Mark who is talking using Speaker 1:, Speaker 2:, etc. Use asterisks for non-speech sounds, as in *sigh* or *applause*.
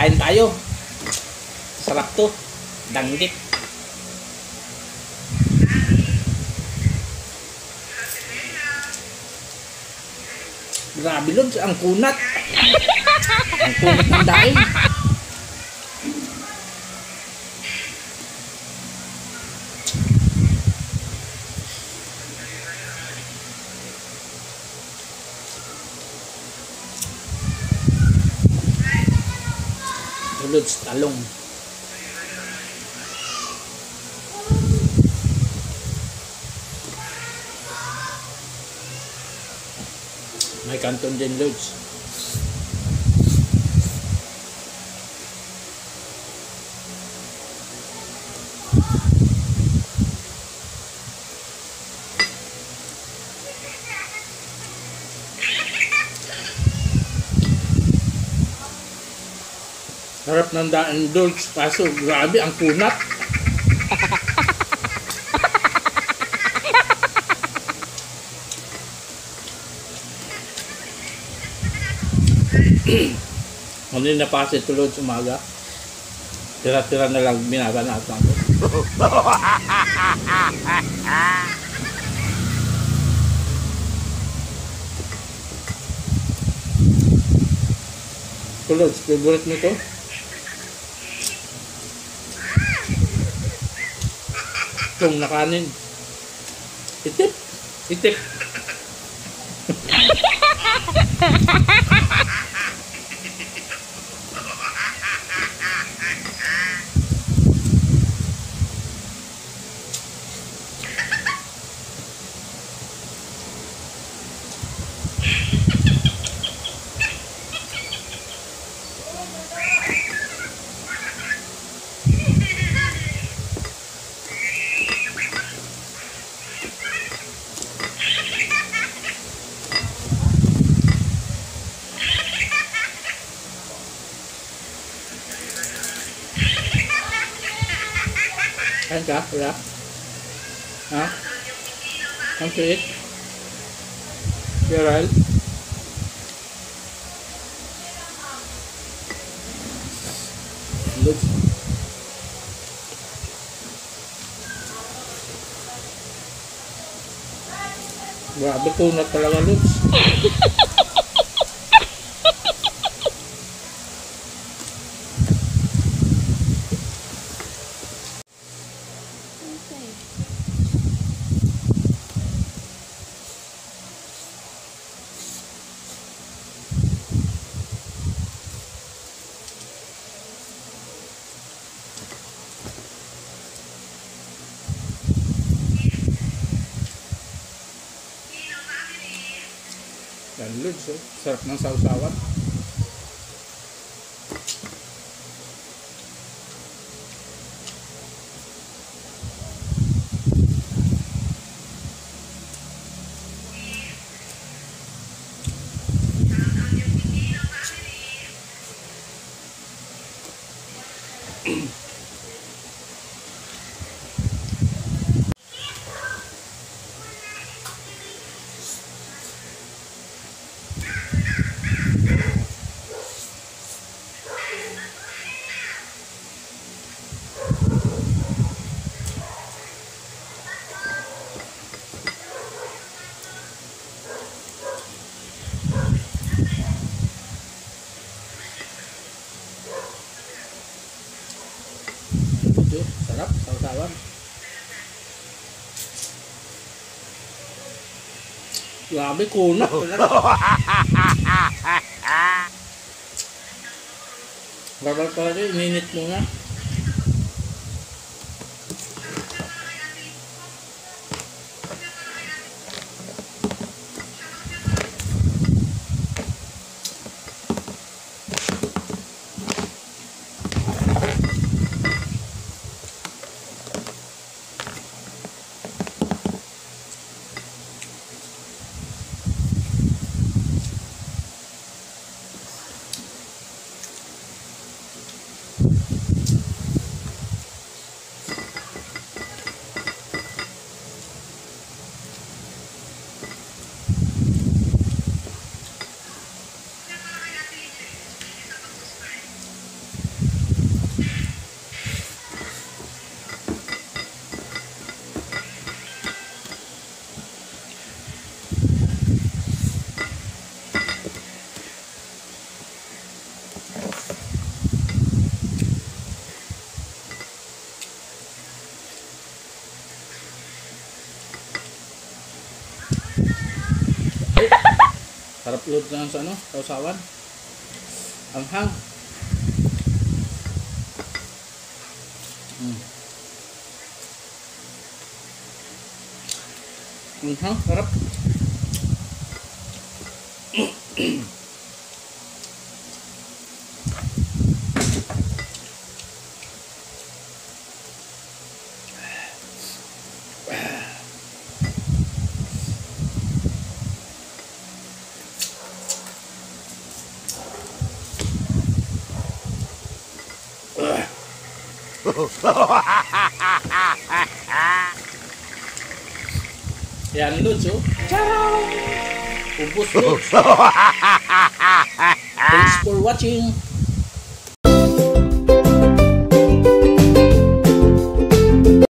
Speaker 1: Kain tayo. Sarap to. Danggit. Grabe Lods, ang kunat. ang kunat ng daing. Lods, talong. May kanton din Lods. Sarap ng daan Lods, kaso grabe ang kunat. *clears throat* Ano yung napasit tulad sa umaga? Tira-tira na lang binaga natin. *laughs* Tulad, favorite mo Itong na kanin. Itip. Itip. *laughs* Kain ka? Wala? Ha? Come to eat? Gerald? Looks. Grabe kunat talaga, Lutz. *laughs* Yan, Lutz, oh. Sarap ng sausawan. Ito, Grabe, kunat. *laughs* Babal rin, ininit mo Sarap load na sa ano, kausawan. Ang hang. Mm. Ang hang, sarap. *clears throat* Yan, Lods, oh. Ubus, Lods. *laughs* Thanks for watching.